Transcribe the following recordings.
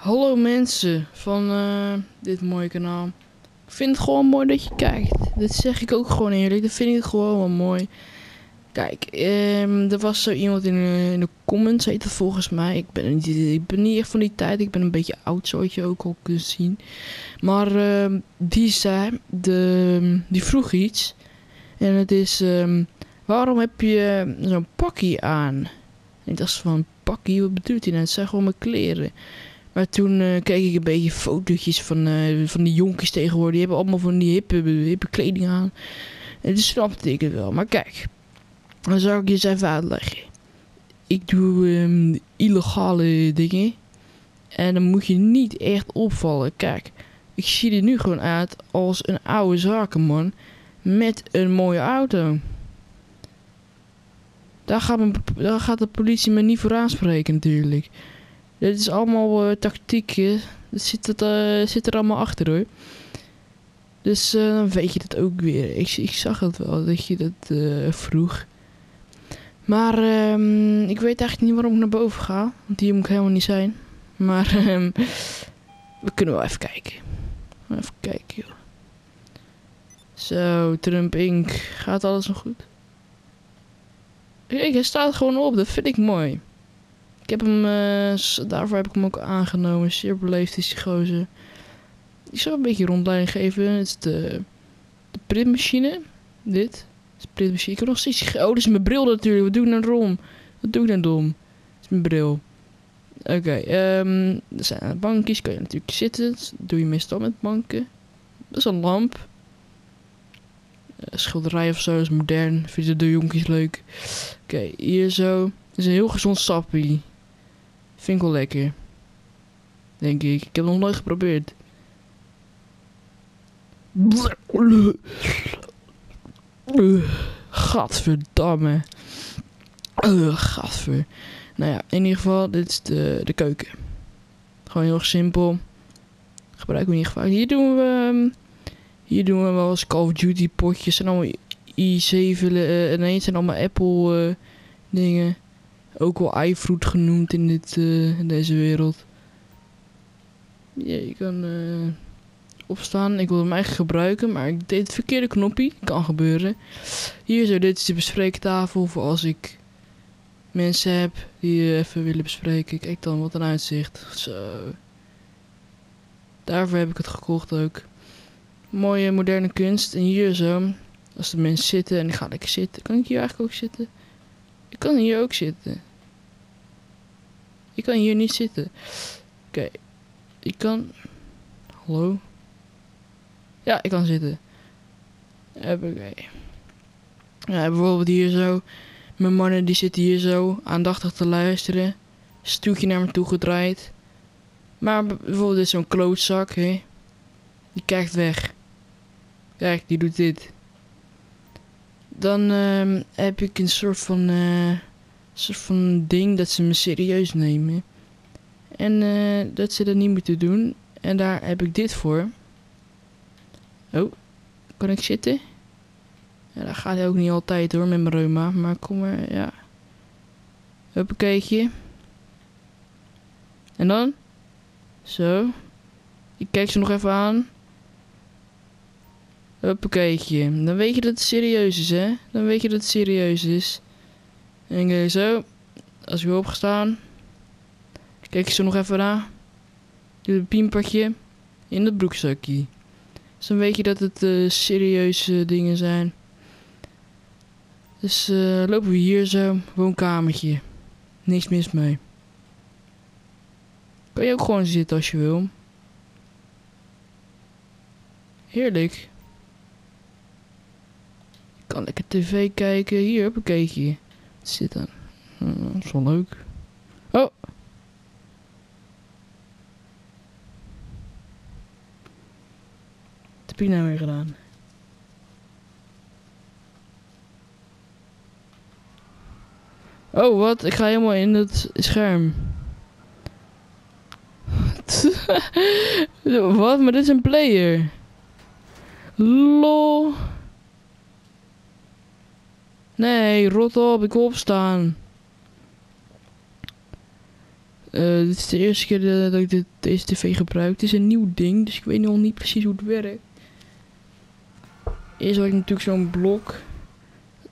Hallo mensen van eh, dit mooie kanaal. Ik vind het gewoon mooi dat je kijkt. Dat zeg ik ook gewoon eerlijk. Dat vind ik gewoon wel mooi. Kijk, ehm, er was zo iemand in, de- in de comments, heet het volgens mij. Ik ben, niet, ik ben niet echt van die tijd. Ik ben een beetje oud, zoals je ook al kunt zien. Maar ehm, die zei, de, die vroeg iets. En het is, ehm, waarom heb je zo'n pakkie aan? En ik dacht van, pakkie, wat bedoelt hij nou? Het zijn gewoon mijn kleren. Maar toen eh, keek ik een beetje fotootjes van, eh, van die jonkies tegenwoordig. Die hebben allemaal van die hippe, hippe kleding aan. En toen snapte ik het wel. Maar kijk, dan zou ik je eens even uitleggen. Ik doe ehm, illegale dingen. En dan moet je niet echt opvallen. Kijk, ik zie er nu gewoon uit als een oude zakenman met een mooie auto. Daar gaat, daar gaat de politie me niet voor aanspreken natuurlijk. Dit is allemaal eh tactieken. Dat zit, eh, zit er allemaal achter hoor. Dus eh, dan weet je dat ook weer. Ik, ik zag het wel dat je dat vroeg. Maar ehm, ik weet eigenlijk niet waarom ik naar boven ga. Want hier moet ik helemaal niet zijn. Maar ehm, we kunnen wel even kijken. Even kijken joh. Zo, Trump Inc. Gaat alles nog goed? Kijk, hij staat gewoon op. Dat vind ik mooi. Ik heb hem, s- daarvoor heb ik hem ook aangenomen. Zeer beleefd is die gozer. Ik zal een beetje rondleiding geven. Het is de, de printmachine. Dit. de printmachine. Ik heb nog steeds... Oh, dat is mijn bril natuurlijk. Wat doe ik nou dom? Wat doe ik nou dom? Dat is mijn bril. Oké, ehm er zijn bankjes. Kan je natuurlijk zitten. Dat doe je meestal met banken. Dat is een lamp. Eh, schilderij of zo. Is modern. Vinden de jonkies leuk. Oké, hier zo. Het is een heel gezond sappie. Vind ik wel lekker. Denk ik. Ik heb het nog nooit geprobeerd. Gadverdamme. Uh, gadver. Nou ja, in ieder geval, dit is de, de keuken. Gewoon heel simpel. Gebruiken we niet vaak. Hier doen we... ehm, hier doen we wel eens Call of Duty potjes. En allemaal i7. eh, nee, zijn allemaal Apple eh, dingen. Ook wel iFruit genoemd in, dit, eh, deze wereld. Ja, je kan eh, opstaan. Ik wil hem eigenlijk gebruiken, maar ik deed het verkeerde knoppie. Kan gebeuren. Hier zo, dit is de bespreektafel voor als ik mensen heb die even willen bespreken. Kijk dan, wat een uitzicht. Zo. Daarvoor heb ik het gekocht ook. Mooie moderne kunst. En hier zo, als de mensen zitten en ik ga lekker zitten. Kan ik hier eigenlijk ook zitten? Ik kan hier ook zitten. Ik kan hier niet zitten. Oké. Ik kan... Hallo? Ja, ik kan zitten. Oké. Ja, bijvoorbeeld hier zo. Mijn mannen die zitten hier zo aandachtig te luisteren. Stoeltje naar me toe gedraaid. Maar bijvoorbeeld is zo'n klootzak, hè. Die kijkt weg. Kijk, die doet dit. Dan ehm, heb ik een soort van, eh, soort van ding dat ze me serieus nemen. En eh, dat ze dat niet moeten doen. En daar heb ik dit voor. Oh, kan ik zitten? Ja, dat gaat ook niet altijd hoor met mijn reuma. Maar kom maar, ja. Huppakeetje. En dan? Zo. Ik kijk ze nog even aan. Huppakeetje. Dan weet je dat het serieus is, hè? Dan weet je dat het serieus is. En kijk zo. Als ik opgestaan. Kijk ik ze nog even aan. Doe een piempertje. In het broekzakje. Dus weet je dat het eh, serieuze dingen zijn. Dus eh, lopen we hier zo. Woonkamertje. Niks mis mee. Kan je ook gewoon zitten als je wil. Heerlijk. Ik kan lekker tv kijken. Hier, heb een keetje. Wat zit dan? Uh, dat is wel leuk. Oh. Wat heb ik nou weer gedaan? Oh, wat? Ik ga helemaal in het scherm. wat? Maar dit is een player. Lol. Nee, rot op. Ik wil opstaan. Eh, dit is de eerste keer dat ik deze tv gebruik. Het is een nieuw ding, dus ik weet nog niet precies hoe het werkt. Eerst had ik natuurlijk zo'n blok.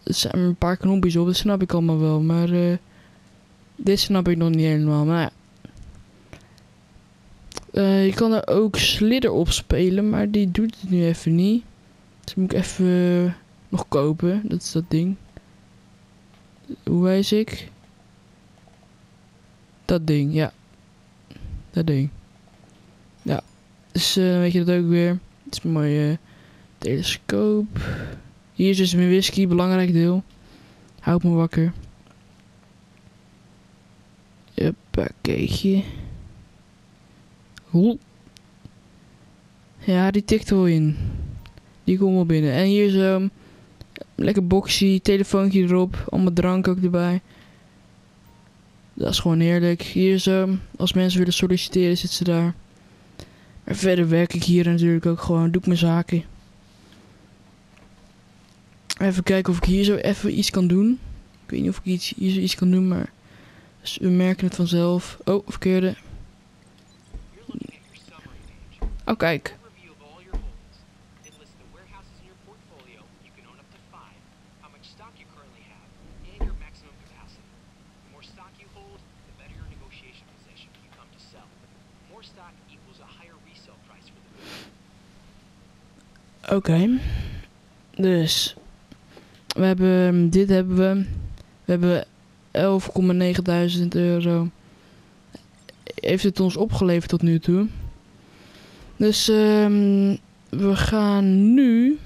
Er zijn een paar knopjes op, dat snap ik allemaal wel. Maar eh, dit snap ik nog niet helemaal. Maar. Eh, je kan er ook Slither op spelen, maar die doet het nu even niet. Dus moet ik even nog kopen. Dat is dat ding. Hoe wijs ik? Dat ding, ja. Dat ding. Ja. Dus dan weet je dat ook weer. Het is een mooie telescoop. Hier is dus mijn whisky, belangrijk deel. Houd me wakker. Huppakeetje. Hoe? Ja, die tikt wel in. Die komt wel binnen. En hier zo. Lekker boxy, telefoontje erop. Allemaal drank ook erbij. Dat is gewoon heerlijk. Hier zo. Als mensen willen solliciteren, zitten ze daar. Maar verder werk ik hier natuurlijk ook gewoon. Doe ik mijn zaken. Even kijken of ik hier zo even iets kan doen. Ik weet niet of ik iets, hier zo iets kan doen, maar... Dus we merken het vanzelf. Oh, verkeerde. Oh, kijk. Oké. Dus. We hebben. Dit hebben we. We hebben 11,9000 euro. Heeft het ons opgeleverd tot nu toe. Dus ehm, we gaan nu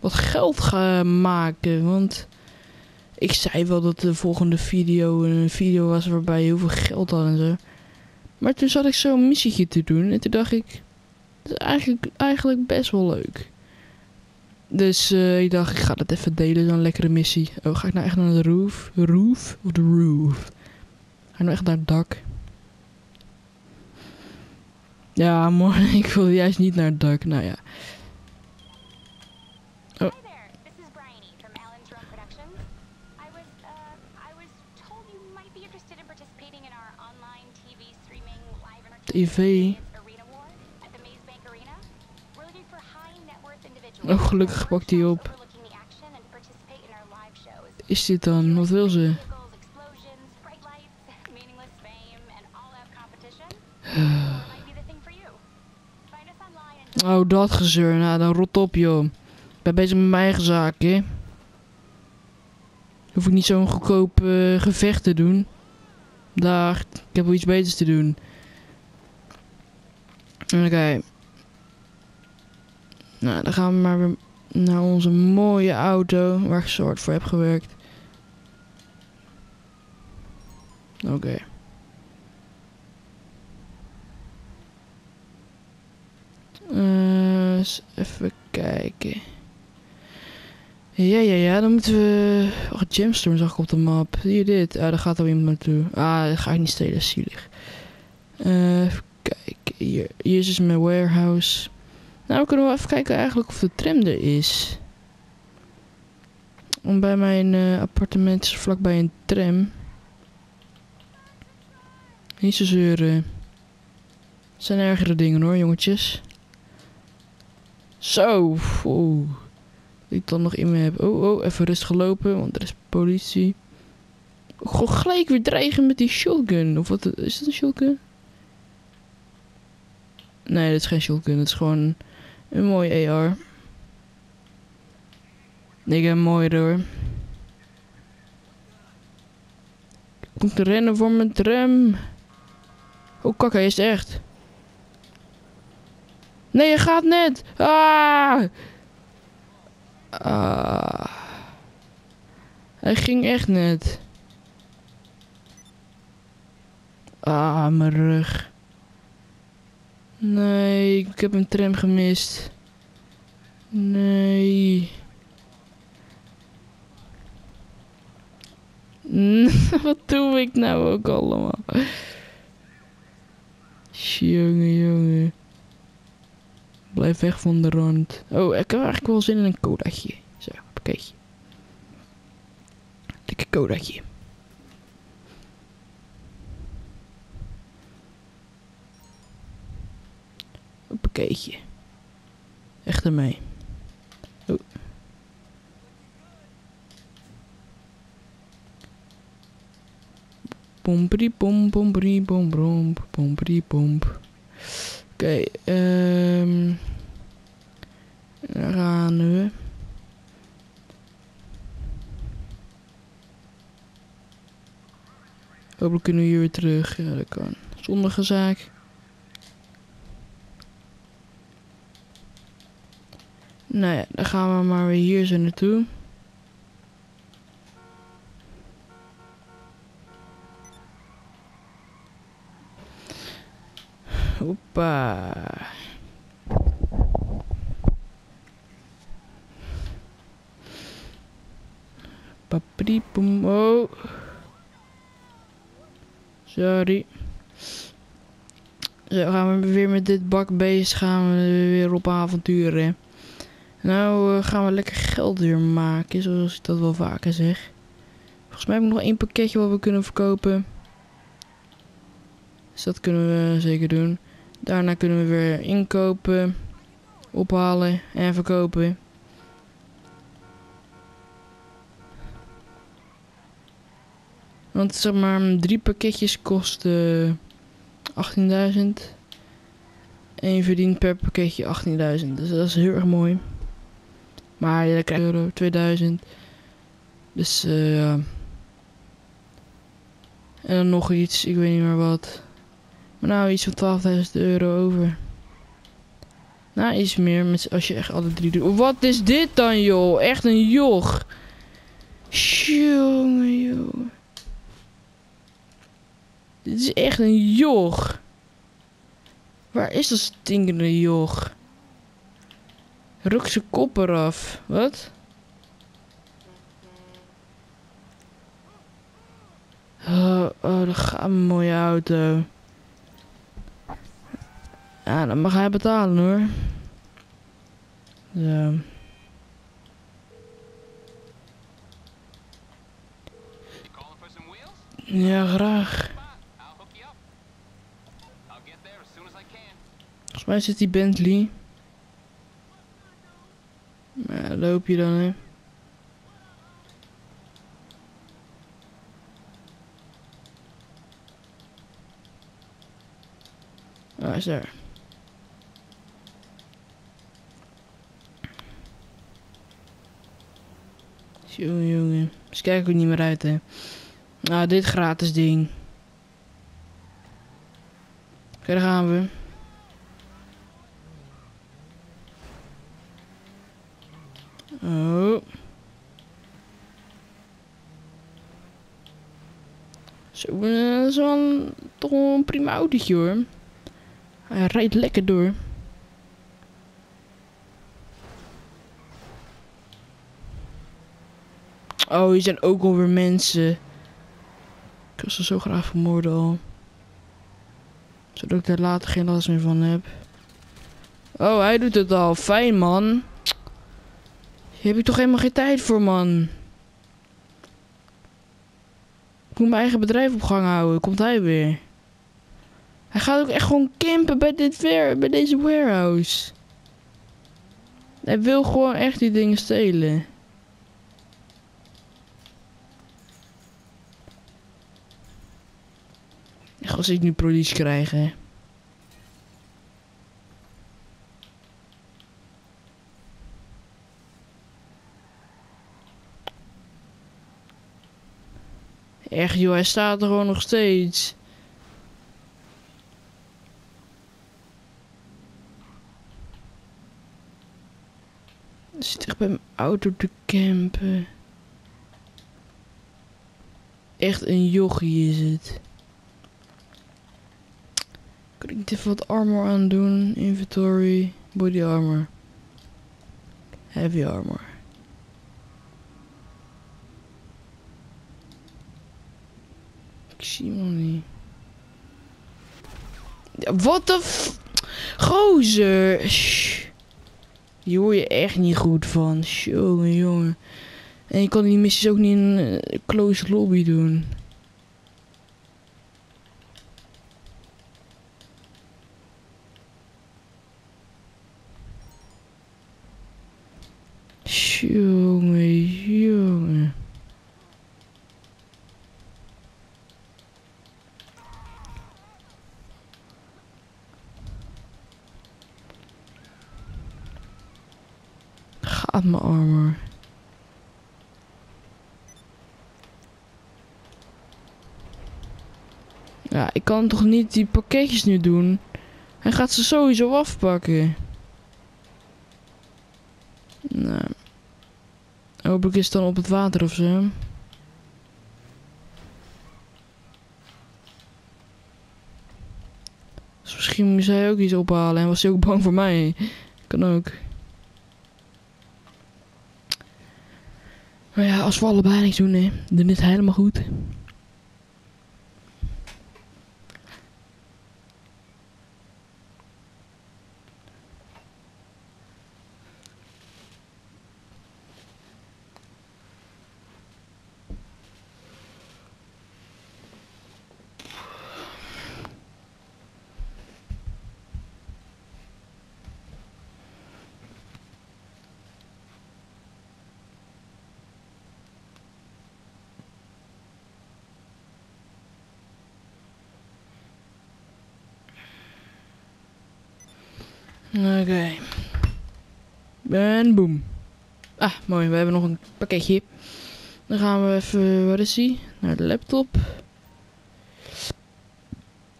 wat geld gaan maken. Want ik zei wel dat de volgende video een video was waarbij je heel veel geld had en zo. Maar toen zat ik zo'n missietje te doen. En toen dacht ik, dat is eigenlijk, eigenlijk best wel leuk. Dus eh, ik dacht, ik ga dat even delen, zo'n lekkere missie. Oh, ga ik nou echt naar de roof? Roof? Of de roof? Ga ik nou echt naar het dak? Ja, mooi. Ik wil juist niet naar het dak. Nou ja. Hi there, Oh, gelukkig pakt workshops op. Is dit dan? Wat wil ze? Oh, dat gezeur. Nou, dan rot op, joh. Ik ben bezig met mijn eigen zaak, hè. Hoef ik niet zo'n goedkoop eh, gevecht te doen. Dag, ik heb wel iets beters te doen. Oké. Nou, dan gaan we maar weer naar onze mooie auto, waar ik hard voor heb gewerkt. Oké. Eh, eens even kijken. Ja, ja, ja, dan moeten we... Oh, Gemstone zag ik op de map. Hier dit. Ah, daar gaat al iemand naartoe. Ah, dat ga ik niet stelen, zielig. Eh, even kijken. Hier, hier is mijn warehouse. Nou, we kunnen wel even kijken eigenlijk of de tram er is. Want bij mijn eh, appartement is vlakbij een tram. Niet zo zeuren. Het zijn ergere dingen hoor, jongetjes. Zo. Die ik dan nog in me heb. Oh, oh, even rustig lopen, want er is politie. Goh, gelijk weer dreigen met die shotgun. Of wat, is dat een shotgun? Nee, dat is geen shotgun. Het is gewoon een mooie AR. Ik heb een mooie hoor. Komt te rennen voor mijn tram. Oh, kak, hij is echt. Nee, je gaat net. Ah! Ah. Hij ging echt net. Ah, mijn rug. Nee, ik heb een tram gemist. Nee. Wat doe ik nou ook allemaal? Jongen, jongen. Blijf weg van de rand. Oh, ik heb eigenlijk wel zin in een codaatje. Zo, pakketje. Lekker codaatje. Een pakketje. Echt ermee. Oh. Pomperi pom pomperi pom. Oké, ehm. Daar gaan we. Hopelijk kunnen we hier weer terug. Ja, dat kan. Zondige zaak. Ja, dan gaan we maar weer hier zo naartoe. Hoppa. Papripoem. Oh. Sorry. Zo gaan we weer met dit bak bezig. Gaan we weer op avonturen. Nou eh, gaan we lekker geld weer maken. Zoals ik dat wel vaker zeg. Volgens mij heb ik nog één pakketje wat we kunnen verkopen. Dus dat kunnen we zeker doen. Daarna kunnen we weer inkopen, ophalen en verkopen. Want zeg maar, drie pakketjes kosten 18.000. En je verdient per pakketje 18.000. Dus dat is heel erg mooi. Maar je krijgt euro 2000. Dus eh ja. En dan nog iets, ik weet niet meer wat. Maar nou, iets van 12.000 euro over. Nou, iets meer met, als je echt alle drie doet. Wat is dit dan, joh? Echt een joch. Jongen, joh. Dit is echt een joch. Waar is dat stinkende joch? Ruk zijn kop eraf. Wat? Oh, oh, dat gaat een mooie auto. Ja, dan mag hij betalen hoor. Zo. Ja, graag. Volgens mij zit die Bentley. Maar ja, loop je dan, hè? Ah, is daar. Jongen, jongen. Kijken ook niet meer uit, hè. Nou, dit gratis ding. Oké, daar gaan we. Oh. Zo, eh, is wel toch een prima autootje hoor. Hij rijdt lekker door. Oh, hier zijn ook alweer mensen. Ik wil ze zo graag vermoorden al. Zodat ik daar later geen last meer van heb. Oh, hij doet het al. Fijn, man. Hier heb ik toch helemaal geen tijd voor, man. Ik moet mijn eigen bedrijf op gang houden. Komt hij weer. Hij gaat ook echt gewoon campen bij, dit bij deze warehouse. Hij wil gewoon echt die dingen stelen. Echt als ik nu politie krijg, hè. Echt joh, hij staat er gewoon nog steeds. Zit echt bij mijn auto te campen. Echt een jochie is het. Kan ik even wat armor aan doen? Inventory, body armor. Heavy armor. Ik zie hem niet. Wat de f... Gozer! Hier hoor je echt niet goed van. Jongen, jongen. En je kan die missies ook niet in een eh, closed lobby doen. Jongen, jongen. Gaat mijn armor. Ja, ik kan toch niet die pakketjes nu doen? Hij gaat ze sowieso afpakken. Nou. Hopelijk is het dan op het water of zo. Dus misschien moest hij ook iets ophalen en was hij ook bang voor mij. Kan ook. Maar ja, als we allebei niks doen, hè, dan is het helemaal goed. Oké. En boom. Ah, mooi. We hebben nog een pakketje. Dan gaan we even, waar is die? Naar de laptop.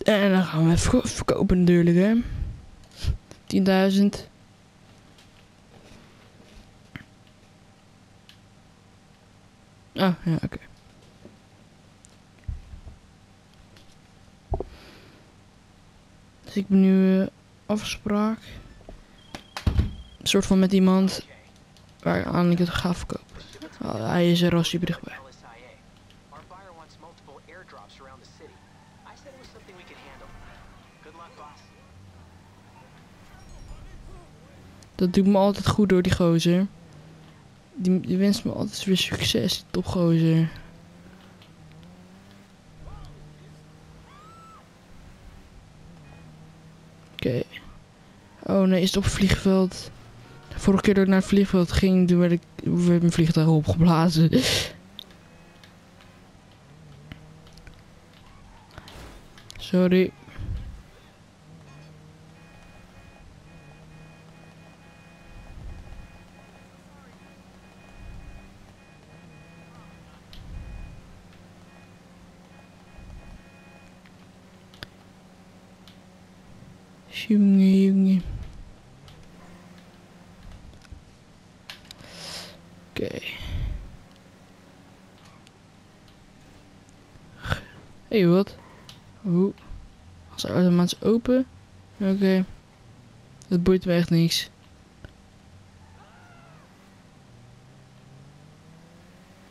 En dan gaan we even verko- verkopen natuurlijk, hè. 10.000. Ah, ja, oké. Dus ik ben nu eh, afspraak. Soort van met iemand waaraan ik het ga. Oh, hij is er als hij bericht bij. Dat doet me altijd goed door die gozer. Die, die wenst me altijd weer succes, die topgozer. Oké. Oh nee, is het op vliegveld? Vorige keer dat ik naar het vliegveld ging, toen werd, ik, werd mijn vliegtuig opgeblazen. Sorry. Jongen, jongen. Oké. Hé, hey, wat? Hoe? Als hij automatisch open? Oké. Dat boeit me echt niks.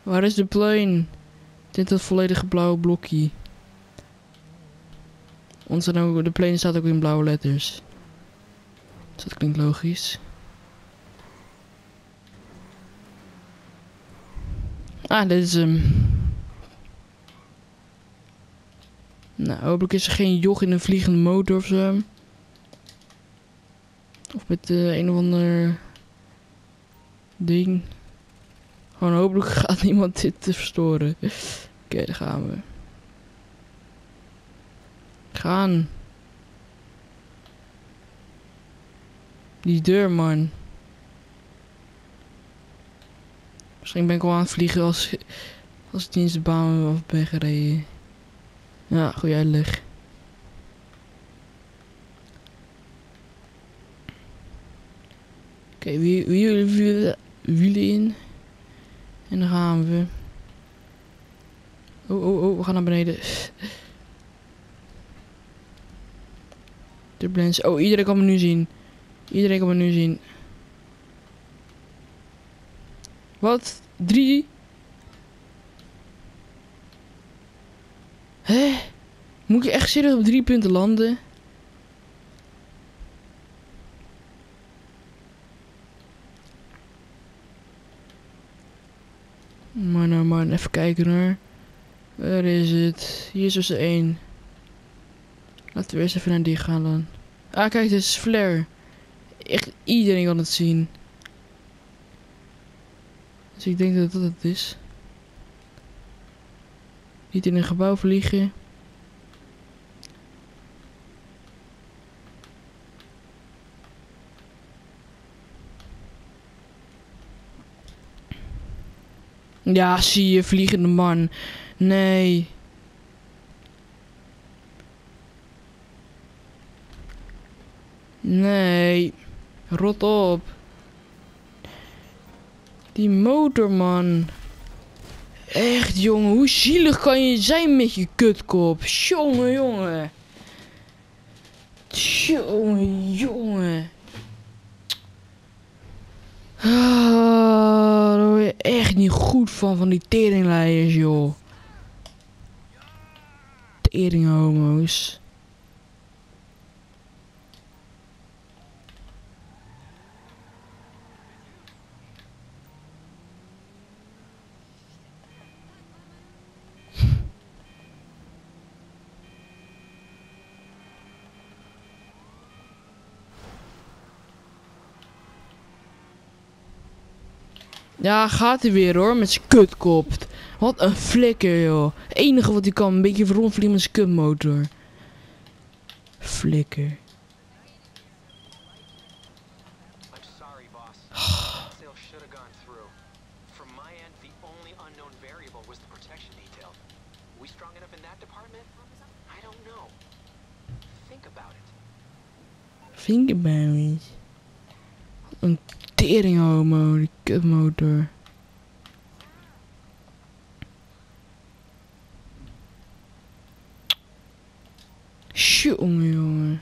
Waar is de plane? Dit dat volledige blauwe blokje. Dan ook, de plane staat ook in blauwe letters. Dus dat klinkt logisch. Ah, dit is hem. Nou, hopelijk is er geen joch in een vliegende motor of zo. Of met eh, een of ander ding. Gewoon hopelijk gaat niemand dit te verstoren. Oké, daar gaan we. Gaan. Die deur, man. Misschien ben ik wel aan het vliegen als, als ik niet eens baan af ben gereden. Ja, goeie uitleg. Oké, wie, wie, wie, wielen in. En dan gaan we. Oh, oh, oh, we gaan naar beneden. Turbulence. Oh, iedereen kan me nu zien. Iedereen kan me nu zien. Wat? Drie? Hè? Moet ik echt serieus op drie punten landen? Man, oh man, even kijken hoor. Waar is het? Hier is dus één. Laten we eerst even naar die gaan dan. Ah, kijk, dit is Flare. Echt iedereen kan het zien. Dus ik denk dat dat het is. Niet in een gebouw vliegen. Ja, zie je, vliegende man. Nee. Nee. Rot op. Die motorman. Echt, jongen. Hoe zielig kan je zijn met je kutkop? Jongen, jongen. Jongen, jongen. Ah, daar word je echt niet goed van, van die teringleiers, joh. Teringhomo's. Ja, gaat hij weer hoor, met zijn kutkop. Wat een flikker joh. Het enige wat hij kan, een beetje rondvliegen met zijn kutmotor. Flikker. Think about it. Think about it. Give motor. Shoot, me Junge.